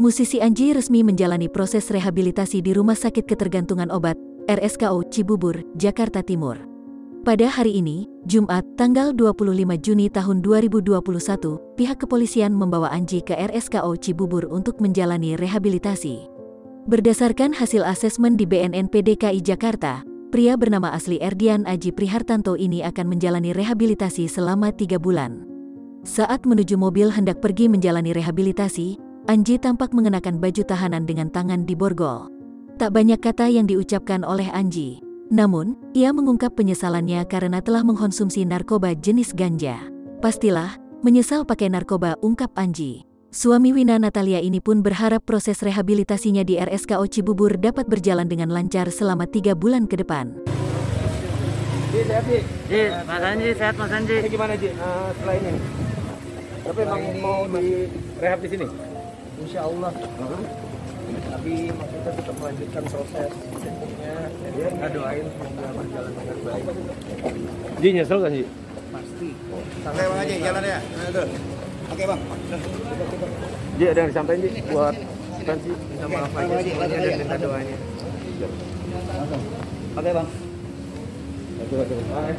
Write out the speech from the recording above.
musisi Anji resmi menjalani proses rehabilitasi di Rumah Sakit Ketergantungan Obat, RSKO Cibubur, Jakarta Timur. Pada hari ini, Jumat, tanggal 25 Juni tahun 2021, pihak kepolisian membawa Anji ke RSKO Cibubur untuk menjalani rehabilitasi. Berdasarkan hasil asesmen di BNNP DKI Jakarta, pria bernama asli Erdian Aji Prihartanto ini akan menjalani rehabilitasi selama tiga bulan. Saat menuju mobil hendak pergi menjalani rehabilitasi, Anji tampak mengenakan baju tahanan dengan tangan di borgol. Tak banyak kata yang diucapkan oleh Anji. Namun, ia mengungkap penyesalannya karena telah mengkonsumsi narkoba jenis ganja. Pastilah, menyesal pakai narkoba ungkap Anji. Suami Wina Natalia ini pun berharap proses rehabilitasinya di RSKO Cibubur dapat berjalan dengan lancar selama tiga bulan ke depan. Ji, sehat Ji? Ji, Mas Anji, sehat Mas Anji. Ini gimana Ji, uh, setelah ini? Tapi emang mau di rehab di sini? Insya Allah. Tapi maksudnya tetap melanjutkan proses. Jadi kita doain semoga berjalan dengan baik. Ji, nyesel kan Ji? Pasti. Oke bang Haji, jalan ya. Nah. Oke bang. Ji, ada yang disampaikan Ji buat Fansi? Minta maaf aja semuanya dan minta doanya. Oke bang. Oke, oke. Bye.